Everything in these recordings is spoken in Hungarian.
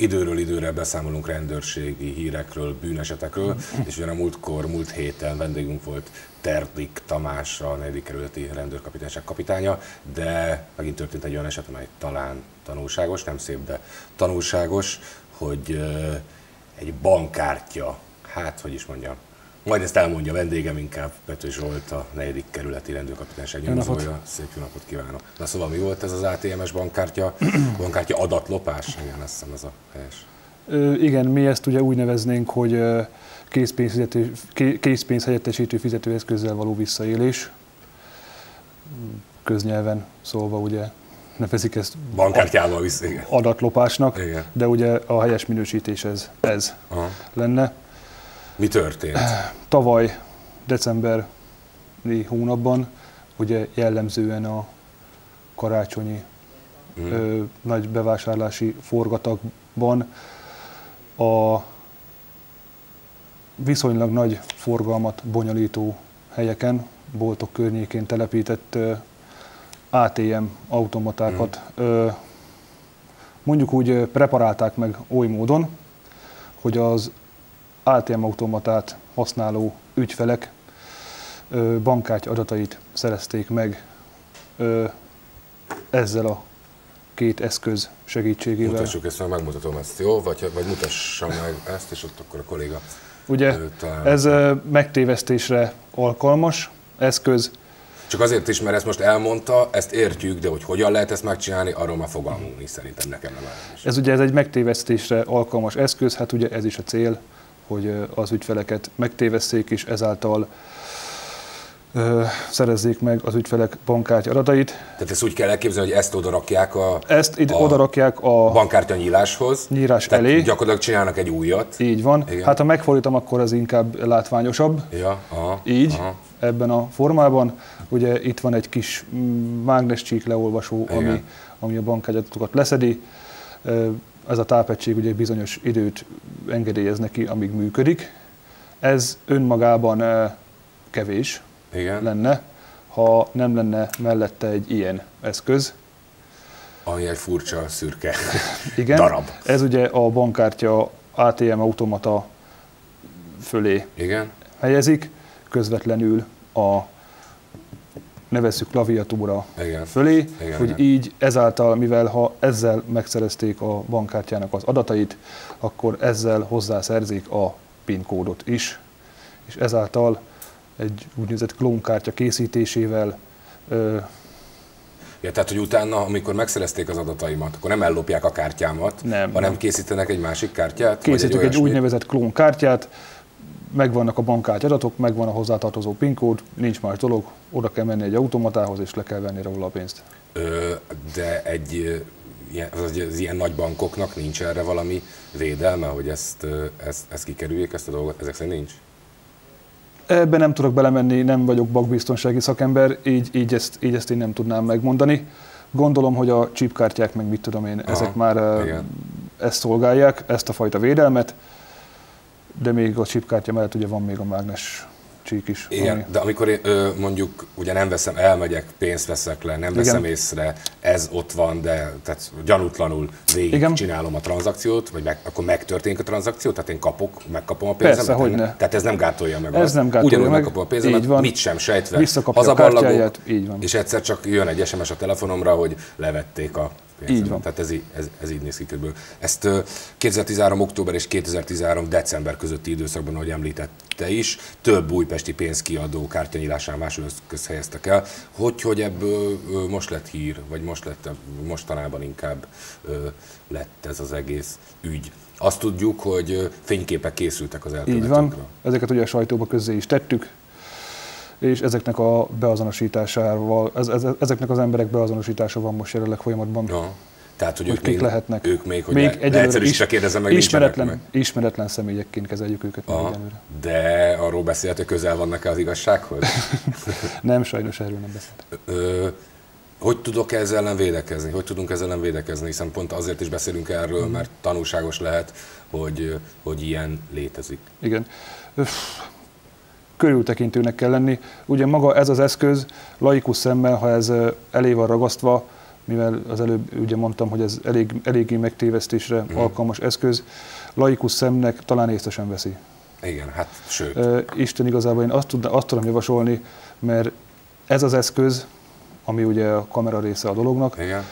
időről időre beszámolunk rendőrségi hírekről, bűnesetekről, és ugye a múltkor, múlt héten vendégünk volt Terdik Tamás, a negyedik kerületi rendőrkapitányság kapitánya, de megint történt egy olyan eset, amely talán tanulságos, nem szép, de tanulságos, hogy egy bankkártya, hát hogy is mondjam, majd ezt elmondja a vendégem inkább, Pető Zsolt, a negyedik kerületi rendőrkapitányság nyomozója. Szép jó napot kívánok. Na szóval mi volt ez az ATMS bankkártya? bankkártya adatlopás? Igen, azt hiszem ez a helyes. Ö, igen, mi ezt ugye úgy neveznénk, hogy készpénz helyettesítő fizetőeszközzel való visszaélés. Köznyelven szólva ugye nevezik ezt bankkártyával vissza, igen. adatlopásnak, igen. de ugye a helyes minősítés ez, ez lenne. Mi történt? Tavaly decemberi hónapban ugye jellemzően a karácsonyi mm. ö, nagy bevásárlási forgatagban a viszonylag nagy forgalmat bonyolító helyeken, boltok környékén telepített ö, ATM automatákat mm. ö, mondjuk úgy preparálták meg oly módon, hogy az ATM automatát használó ügyfelek bankkártya adatait szerezték meg ezzel a két eszköz segítségével. Mutassuk ezt, meg megmutatom ezt, jó? Vagy, vagy mutassa meg ezt, és ott akkor a kolléga Ugye ez megtévesztésre alkalmas eszköz. Csak azért is, mert ezt most elmondta, ezt értjük, de hogy hogyan lehet ezt megcsinálni, arról már fogalmunk nincs szerintem nekem nem Ez ugye ez egy megtévesztésre alkalmas eszköz, hát ugye ez is a cél, hogy az ügyfeleket megtévesszék, és ezáltal szerezzék meg az ügyfelek bankkártya adatait. Tehát ezt úgy kell elképzelni, hogy ezt odarakják a, ezt itt a odarakják a bankkártya nyíláshoz. Nyírás Tehát elé. gyakorlatilag csinálnak egy újat. Így van. Igen. Hát ha megfordítom, akkor ez inkább látványosabb. Ja, aha, Így, aha. ebben a formában. Ugye itt van egy kis mágnescsík leolvasó, ami, ami a bankkártyadatokat leszedi ez a tápegység ugye egy bizonyos időt engedélyez neki, amíg működik. Ez önmagában kevés Igen. lenne, ha nem lenne mellette egy ilyen eszköz. Ami egy furcsa, szürke Igen. darab. Ez ugye a bankkártya ATM automata fölé Igen. helyezik, közvetlenül a nevezzük klaviatúra Igen. fölé, Igen, hogy igen. így ezáltal, mivel ha ezzel megszerezték a bankkártyának az adatait, akkor ezzel hozzászerzik a PIN kódot is, és ezáltal egy úgynevezett klónkártya készítésével ö, Ja, tehát, hogy utána, amikor megszerezték az adataimat, akkor nem ellopják a kártyámat, nem, hanem nem. készítenek egy másik kártyát? Készítik egy, egy úgynevezett klónkártyát, megvannak a bankkártya adatok, megvan a hozzátartozó PIN kód, nincs más dolog, oda kell menni egy automatához, és le kell venni róla a pénzt. Ö, de egy az, az ilyen nagy bankoknak nincs erre valami védelme, hogy ezt, ezt, ezt kikerüljék, ezt a dolgot? Ezek szerint nincs? Ebben nem tudok belemenni, nem vagyok bankbiztonsági szakember, így, így, ezt, így ezt én nem tudnám megmondani. Gondolom, hogy a chipkártyák, meg mit tudom én, Aha, ezek már igen. ezt szolgálják, ezt a fajta védelmet de még a chipkártya mellett ugye van még a mágnes csík is. Igen, ami... de amikor én, ö, mondjuk ugye nem veszem, elmegyek, pénzt veszek le, nem veszem Igen. észre, ez ott van, de tehát gyanútlanul végig Igen. csinálom a tranzakciót, vagy meg, akkor megtörténik a tranzakció, tehát én kapok, megkapom a pénzemet. Persze, hogy ne. Tehát ez nem gátolja meg. Ez nem gátolja Ugyanúgy meg. megkapom a pénzemet, van. mit sem sejtve. Visszakapja a kártyáját, így van. És egyszer csak jön egy SMS a telefonomra, hogy levették a pénzemet. Így van. Tehát ez, ez, ez így néz ki körülbelül. Ezt 2013. október és 2013. december közötti időszakban, ahogy említette is, több újpesti pénzkiadó kártyanyilásán másodszöz helyeztek el. Hogy, hogy ebből most lett hír, vagy most lett, mostanában inkább lett ez az egész ügy. Azt tudjuk, hogy fényképek készültek az elkövetőkről. Így van. Ezeket ugye a sajtóba közé is tettük és ezeknek a beazonosításával, ez, ez, ezeknek az emberek beazonosítása van most jelenleg folyamatban. Ja. Tehát, hogy, hogy ők, még, lehetnek. ők még, hogy még egyelőre is, kérdezem meg, ismeretlen, meg. ismeretlen személyekként kezeljük őket Aha, még egyelőre. De arról beszélt, hogy közel vannak-e az igazsághoz? nem, sajnos erről nem beszélt. Hogy tudok ezzel ellen védekezni? Hogy tudunk ezzel ellen védekezni? Hiszen pont azért is beszélünk erről, mm. mert tanulságos lehet, hogy, hogy ilyen létezik. Igen. Öff körültekintőnek kell lenni. Ugye maga ez az eszköz laikus szemmel, ha ez elé van ragasztva, mivel az előbb ugye mondtam, hogy ez elég, eléggé megtévesztésre mm. alkalmas eszköz, laikus szemnek talán észre sem veszi. Igen, hát sőt. Isten igazából én azt, tud, azt tudom javasolni, mert ez az eszköz, ami ugye a kamera része a dolognak, Igen.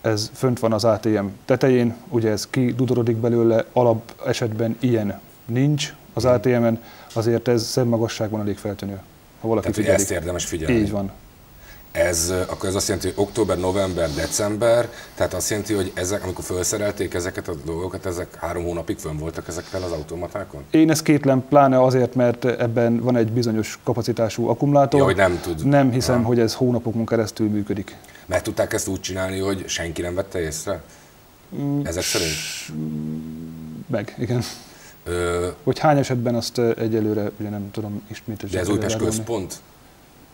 ez fönt van az ATM tetején, ugye ez kidudorodik belőle, alap esetben ilyen nincs az. ATM-en, azért ez szemmagasságban elég feltűnő, ha valaki Tehát, figyelik. ezt érdemes figyelni. Így van. Ez, akkor ez azt jelenti, hogy október, november, december, tehát azt jelenti, hogy ezek, amikor felszerelték ezeket a dolgokat, ezek három hónapig fönn voltak ezeken az automatákon? Én ezt kétlem, pláne azért, mert ebben van egy bizonyos kapacitású akkumulátor. Ja, hogy nem tud. Nem hiszem, Aha. hogy ez hónapokon keresztül működik. Meg tudták ezt úgy csinálni, hogy senki nem vette észre? Mm, Ezek szerint? Meg, igen. Ö, Hogy hány esetben azt egyelőre ugye nem tudom ismét. de ez Újpest központ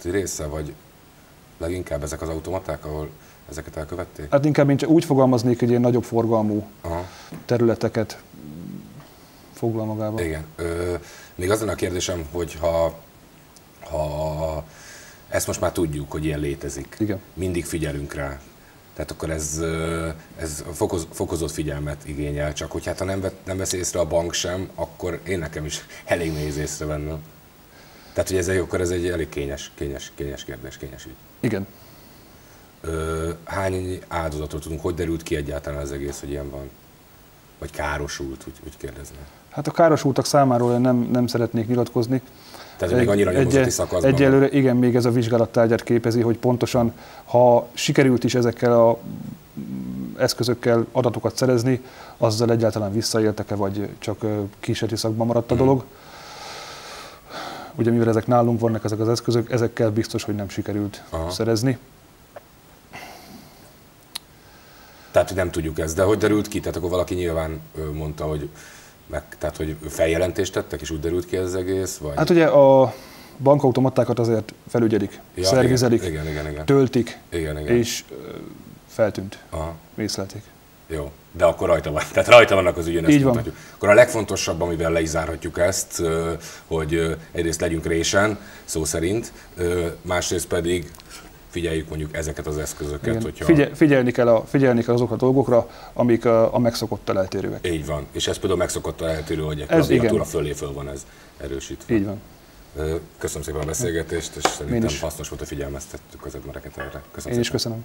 része, vagy leginkább ezek az automaták, ahol ezeket elkövették? Hát inkább én csak úgy fogalmaznék, hogy ilyen nagyobb forgalmú Aha. területeket foglal magába. Igen. Ö, még az lenne a kérdésem, hogy ha, ha ezt most már tudjuk, hogy ilyen létezik, Igen. mindig figyelünk rá, tehát akkor ez, ez fokoz, fokozott figyelmet igényel, csak hogy hát ha nem, nem vesz észre a bank sem, akkor én nekem is elég nehéz észrevennem. Tehát, hogy ez egy, akkor ez egy elég kényes, kényes, kényes kérdés, kényes ügy. Igen. Ö, hány áldozatot tudunk, hogy derült ki egyáltalán az egész, hogy ilyen van? Vagy károsult, úgy, úgy kérdezném. Hát a károsultak számáról én nem, nem szeretnék nyilatkozni. Tehát még annyira nyomozati szakaszban. Egyelőre igen, még ez a vizsgálattárgyát képezi, hogy pontosan, ha sikerült is ezekkel a mm, eszközökkel adatokat szerezni, azzal egyáltalán visszaéltek-e, vagy csak kísérleti szakban maradt a Mhm. dolog. Ugye mivel ezek nálunk vannak ezek az eszközök, ezekkel biztos, hogy nem sikerült Aha. szerezni. Tehát, hogy nem tudjuk ezt. De hogy derült ki? Tehát akkor valaki nyilván mondta, hogy meg, tehát, hogy feljelentést tettek, és úgy derült ki ez az egész? Vagy? Hát ugye a bankautomatákat azért felügyelik, Ja, szervizelik, Igen, igen, igen. töltik, igen, igen. és feltűnt, Aha, észlelték. jó. De akkor rajta van. Tehát rajta vannak az ügyen, Így van. mondhatjuk. Akkor a legfontosabb, amivel le is zárhatjuk ezt, hogy egyrészt legyünk résen, szó szerint, másrészt pedig figyeljük mondjuk ezeket az eszközöket, Igen. hogyha... Figye, figyelni, kell a, figyelni kell azokra a dolgokra, amik a, a megszokottal eltérőek. Így van. És ez például megszokott a eltérő, hogy Ez klaviatúra fölé föl van ez erősítve. Így van. Köszönöm szépen a beszélgetést, és szerintem is. hasznos volt, hogy figyelmeztettük az embereket erre. Köszönöm Én is szépen. köszönöm.